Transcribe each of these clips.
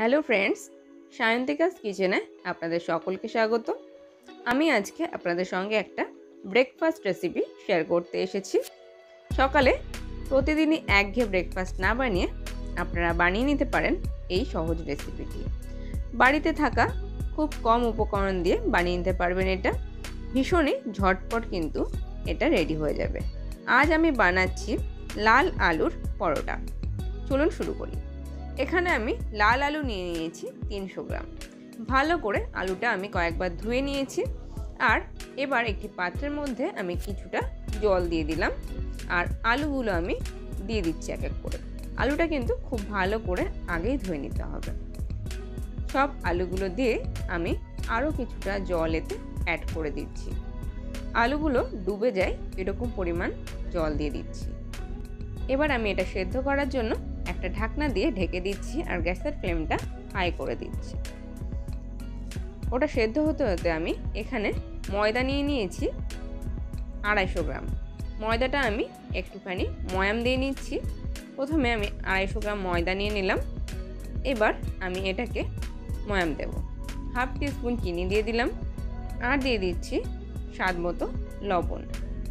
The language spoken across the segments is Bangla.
হ্যালো ফ্রেন্ডস, সায়ন্তিকাস কিচেনে আপনাদের সকলকে স্বাগত। আমি আজকে আপনাদের সঙ্গে একটা ব্রেকফাস্ট রেসিপি শেয়ার করতে এসেছি। সকালে প্রতিদিনই একঘেয়ে ব্রেকফাস্ট না বানিয়ে আপনারা বানিয়ে নিতে পারেন এই সহজ রেসিপিটি বাড়িতে থাকা খুব কম উপকরণ দিয়ে বানিয়ে নিতে পারবেন এটা। ভীষণই ঝটপট কিন্তু এটা রেডি হয়ে যাবে। আজ আমি বানাচ্ছি লাল আলুর পরোটা। চলুন শুরু করি। এখানে আমি লাল আলু নিয়ে নিয়েছি তিনশো গ্রাম। ভালো করে আলুটা আমি কয়েকবার ধুয়ে নিয়েছি। আর এবার একটি পাত্রের মধ্যে আমি কিছুটা জল দিয়ে দিলাম। আর আলুগুলো আমি দিয়ে দিচ্ছি এক এক করে। আলুটা কিন্তু খুব ভালো করে আগেই ধুয়ে নিতে হবে। সব আলুগুলো দিয়ে আমি আরও কিছুটা জল এতে অ্যাড করে দিচ্ছি। আলুগুলো ডুবে যায় এরকম পরিমাণ জল দিয়ে দিচ্ছি। এবার আমি এটা সেদ্ধ করার জন্য একটা ঢাকনা দিয়ে ঢেকে দিচ্ছি আর গ্যাসের ফ্লেমটা হাই করে দিচ্ছি। ওটা সেদ্ধ হতে হতে আমি এখানে ময়দা নিয়ে নিয়েছি আড়াইশো গ্রাম। ময়দাটা আমি একটুখানি ময়াম দিয়ে নিচ্ছি। প্রথমে আমি আড়াইশো গ্রাম ময়দা নিয়ে নিলাম। এবার আমি এটাকে ময়াম দেব। হাফ টিস্পুন চিনি দিয়ে দিলাম আর দিয়ে দিচ্ছি স্বাদ মতো লবণ।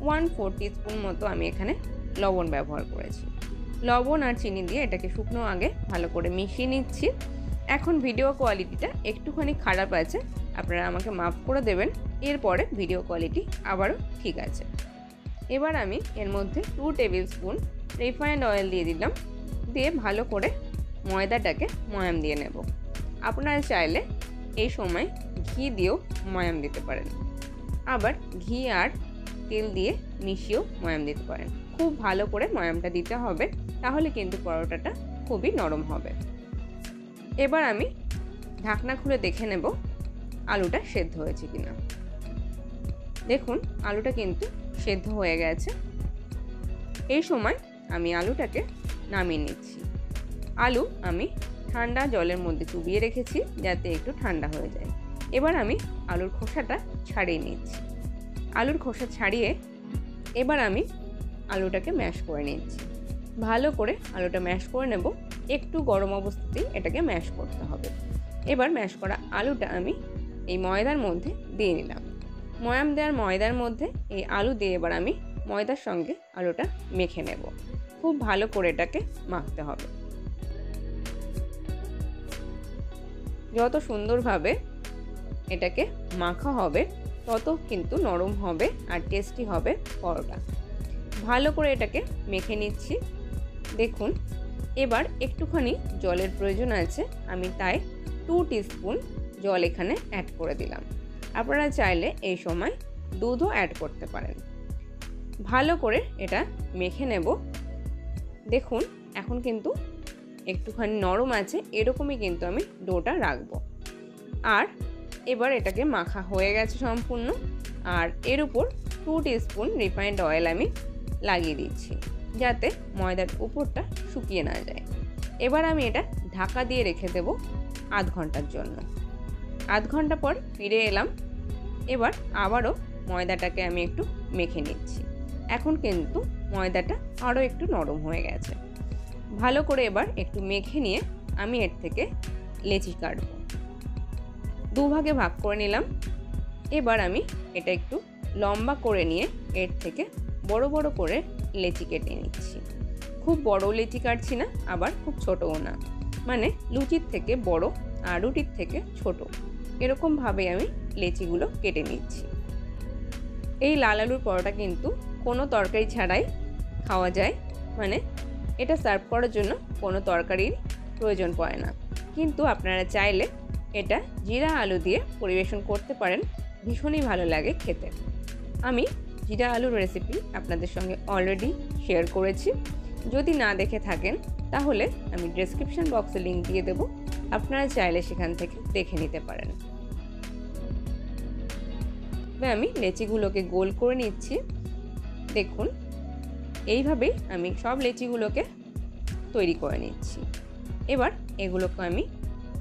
ওয়ান ফোর টিস্পুন মতো আমি এখানে লবণ ব্যবহার করেছি। লবণ আর চিনি দিয়ে এটাকে শুকনো আগে ভালো করে মিশিয়ে নিচ্ছি। এখন ভিডিও কোয়ালিটিটা একটুখানি খারাপ আছে, আপনারা আমাকে মাফ করে দেবেন। এরপরে ভিডিও কোয়ালিটি আবারও ঠিক আছে। এবার আমি এর মধ্যে two tablespoon refined oil দিয়ে দিলাম, দিয়ে ভালো করে ময়দাটাকে ময়াম দিয়ে নেব। আপনারা চাইলে এই সময় ঘি দিয়েও ময়াম দিতে পারেন। আবার ঘি আর তেল দিয়ে মিশিয়েও ময়াম দিতে পারেন। খুব ভালো করে ময়ামটা দিতে হবে, তাহলে কিন্তু পরোটাটা খুবই নরম হবে। এবার আমি ঢাকনা খুলে দেখে নেব আলুটা সেদ্ধ হয়েছে কিনা। দেখুন, আলুটা কিন্তু সেদ্ধ হয়ে গেছে। এই সময় আমি আলুটাকে নামিয়ে নিচ্ছি। আলু আমি ঠান্ডা জলের মধ্যে চুবিয়ে রেখেছি যাতে একটু ঠান্ডা হয়ে যায়। এবার আমি আলুর খোসাটা ছাড়িয়ে নিচ্ছি। আলুর খোসা ছাড়িয়ে এবার আমি আলুটাকে ম্যাশ করে নিচ্ছি ভালো করে আলুটা ম্যাশ করে নেব। একটু গরম অবস্থাতেই এটাকে ম্যাশ করতে হবে। এবার ম্যাশ করা আলুটা আমি এই ময়দার মধ্যে দিয়ে নিলাম। ময়াম দেওয়ার ময়দার মধ্যে এই আলু দিয়ে এবার আমি ময়দার সঙ্গে আলুটা মেখে নেব। খুব ভালো করে এটাকে মাখতে হবে। যত সুন্দরভাবে এটাকে মাখা হবে, তত কিন্তু নরম হবে আর টেস্টি হবে পরোটা। ভালো করে এটাকে মেখে নিচ্ছি। দেখুন, এবার একটুখানি জলের প্রয়োজন আছে। আমি তাই টু টিস্পুন জল এখানে অ্যাড করে দিলাম। আপনারা চাইলে এই সময় দুধও অ্যাড করতে পারেন। ভালো করে এটা মেখে নেব। দেখুন, এখন কিন্তু একটুখানি নরম আছে, এরকমই কিন্তু আমি ডোটা রাখব। আর এবার এটাকে মাখা হয়ে গেছে সম্পূর্ণ। আর এর উপর টু টিস্পুন রিফাইন্ড অয়েল আমি লাগিয়ে দিচ্ছি, যাতে ময়দার উপরটা শুকিয়ে না যায়। এবার আমি এটা ঢাকা দিয়ে রেখে দেব আধ ঘণ্টার জন্য। আধ ঘণ্টা পর ফিরে এলাম। এবার আবারও ময়দাটাকে আমি একটু মেখে নিচ্ছি। এখন কিন্তু ময়দাটা আরও একটু নরম হয়ে গেছে। ভালো করে এবার একটু মেখে নিয়ে আমি এর থেকে লেচি কাটবো। দুভাগে ভাগ করে নিলাম। এবার আমি এটা একটু লম্বা করে নিয়ে এর থেকে বড় বড় করে লেচি কেটে নিচ্ছি। খুব বড় লেচি কাটছি না, আবার খুব ছোটও না। মানে লুচির থেকে বড় আর রুটির থেকে ছোট। এরকমভাবে আমি লেচিগুলো কেটে নিচ্ছি। এই লাল আলুর পরোটা কিন্তু কোনো তরকারি ছাড়াই খাওয়া যায়। মানে এটা সার্ভ করার জন্য কোনো তরকারির প্রয়োজন পড়ে না। কিন্তু আপনারা চাইলে এটা জিরা আলু দিয়ে পরিবেশন করতে পারেন। ভীষণই ভালো লাগে খেতে। আমি জিরা আলুর রেসিপি আপনাদের সঙ্গে অলরেডি শেয়ার করেছি। যদি না দেখে থাকেন, তাহলে আমি ডেসক্রিপশন বক্সে লিঙ্ক দিয়ে দেবো। আপনারা চাইলে সেখান থেকে দেখে নিতে পারেন। আমি লেচিগুলোকে গোল করে নিচ্ছি। দেখুন এইভাবেই আমি সব লেচিগুলোকে তৈরি করে নিচ্ছি। এবার এগুলোকে আমি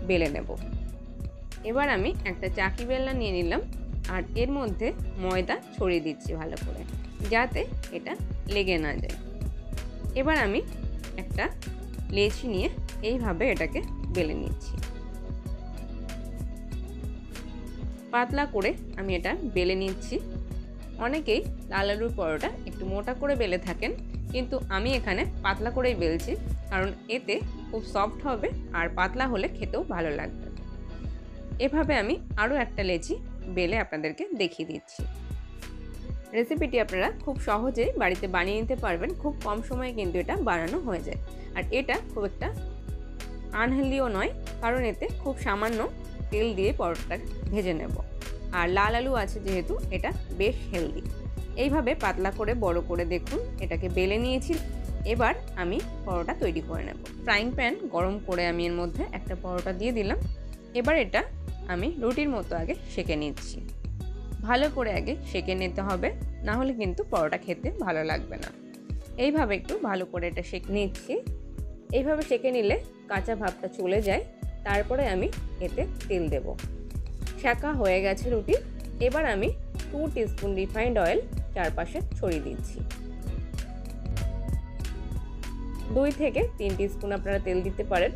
বেলে নেব। এবার আমি একটা চাকি বেলনা নিয়ে নিলাম। আর এর মধ্যে ময়দা ছড়িয়ে দিচ্ছি ভালো করে, যাতে এটা লেগে না যায়। এবার আমি একটা লেচি নিয়ে এইভাবে এটাকে বেলে নিচ্ছি। পাতলা করে আমি এটা বেলে নিচ্ছি। অনেকেই লাল আলুর পরোটা একটু মোটা করে বেলে থাকেন, কিন্তু আমি এখানে পাতলা করেই বেলছি, কারণ এতে খুব সফট হবে আর পাতলা হলে খেতেও ভালো লাগবে। এভাবে আমি আরও একটা লেচি বেলে আপনাদেরকে দেখিয়ে দিচ্ছি। রেসিপিটি আপনারা খুব সহজেই বাড়িতে বানিয়ে নিতে পারবেন, খুব কম সময়ে কিন্তু এটা বানানো হয়ে যায়। আর এটা খুব একটা আনহেলদিও নয়, কারণ এতে খুব সামান্য তেল দিয়ে পরোটাটা ভেজে নেব। আর লাল আলু আছে যেহেতু, এটা বেশ হেলদি এইভাবে পাতলা করে, বড় করে দেখুন, এটাকে বেলে নিয়েছি। এবার আমি পরোটা তৈরি করে নেব। ফ্রাইং প্যান গরম করে আমি এর মধ্যে একটা পরোটা দিয়ে দিলাম। এবার এটা আমি রুটির মতো আগে সেকে নিচ্ছি। ভালো করে আগে সেকে নিতে হবে, না হলে কিন্তু পরোটা খেতে ভালো লাগবে না। এইভাবে একটু ভালো করে এটা সেঁকে নিচ্ছি। এইভাবে সেকে নিলে কাঁচা ভাবটা চলে যায়, তারপরে আমি এতে তেল দেব। শাঁকা হয়ে গেছে রুটি, এবার আমি টু টিস্পুন রিফাইন্ড অয়েল চারপাশে ছড়িয়ে দিচ্ছি। দুই থেকে তিন টিস্পুন আপনারা তেল দিতে পারেন।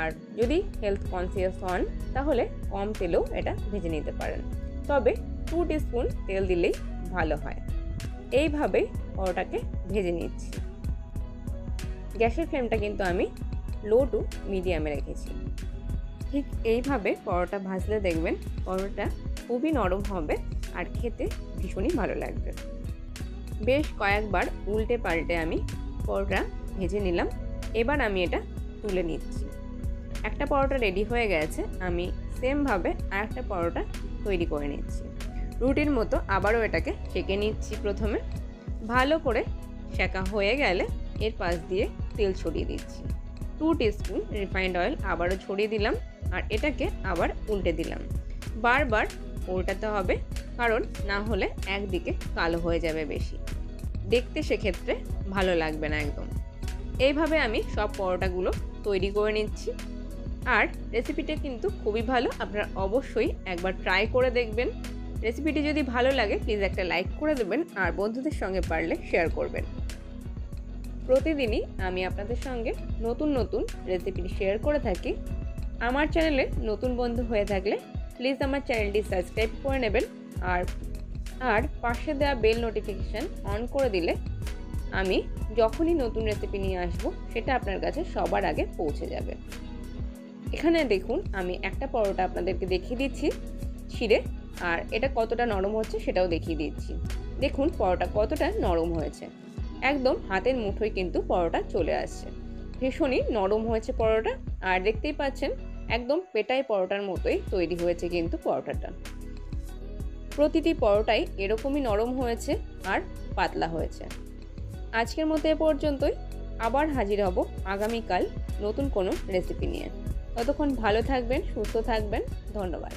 আর যদি হেলথ কনসিয়াস হন, তাহলে কম তেলেও এটা ভেজে নিতে পারেন। তবে টু টিস্পুন তেল দিলেই ভালো হয়। এইভাবে পরোটাকে ভেজে নিচ্ছি। গ্যাসের ফ্লেমটা কিন্তু আমি লো টু মিডিয়ামে রেখেছি। ঠিক এইভাবে পরোটা ভাজলে দেখবেন পরোটা খুবই নরম হবে আর খেতে ভীষণই ভালো লাগবে। বেশ কয়েকবার উল্টে পাল্টে আমি পরোটা ভেজে নিলাম। এবার আমি এটা তুলে নিচ্ছি। একটা পরোটা রেডি হয়ে গেছে, আমি সেমভাবে আর একটা পরোটা তৈরি করে নিচ্ছি। রুটির মতো আবারও এটাকে সেঁকে নিচ্ছি প্রথমে। ভালো করে সেঁকা হয়ে গেলে এর পাশ দিয়ে তেল ছড়িয়ে দিচ্ছি। টু টিস্পুন রিফাইন্ড অয়েল আবারও ছড়িয়ে দিলাম আর এটাকে আবার উল্টে দিলাম। বারবার উল্টাতে হবে, কারণ না হলে একদিকে কালো হয়ে যাবে বেশি। দেখতে সেক্ষেত্রে ভালো লাগবে না একদম। এইভাবে আমি সব পরোটাগুলো তৈরি করে নিচ্ছি। আর রেসিপিটা কিন্তু খুবই ভালো, আপনারা অবশ্যই একবার ট্রাই করে দেখবেন। রেসিপিটি যদি ভালো লাগে প্লিজ একটা লাইক করে দেবেন আর বন্ধুদের সঙ্গে পারলে শেয়ার করবেন। প্রতিদিনই আমি আপনাদের সঙ্গে নতুন নতুন রেসিপিটি শেয়ার করে থাকি। আমার চ্যানেলে নতুন বন্ধু হয়ে থাকলে প্লিজ আমার চ্যানেলটি সাবস্ক্রাইব করে নেবেন আর আর পাশে দেওয়া বেল নোটিফিকেশান অন করে দিলে আমি যখনই নতুন রেসিপি নিয়ে আসব, সেটা আপনার কাছে সবার আগে পৌঁছে যাবে। এখানে দেখুন, আমি একটা পরোটা আপনাদেরকে দেখিয়ে দিচ্ছি ছিঁড়ে আর এটা কতটা নরম হচ্ছে সেটাও দেখিয়ে দিচ্ছি। দেখুন, পরোটা কতটা নরম হয়েছে। একদম হাতের মুঠোয় কিন্তু পরোটা চলে আসছে। ভীষণই নরম হয়েছে পরোটা, আর দেখতেই পাচ্ছেন, একদম পেটাই পরোটার মতোই তৈরি হয়েছে কিন্তু পরোটাটা। প্রতিটি পরোটাই এরকমই নরম হয়েছে আর পাতলা হয়েছে। আজকের মতো এ পর্যন্তই। আবার হাজির হব আগামীকাল নতুন কোনো রেসিপি নিয়ে। ততক্ষণ ভালো থাকবেন সুস্থ থাকবেন। ধন্যবাদ।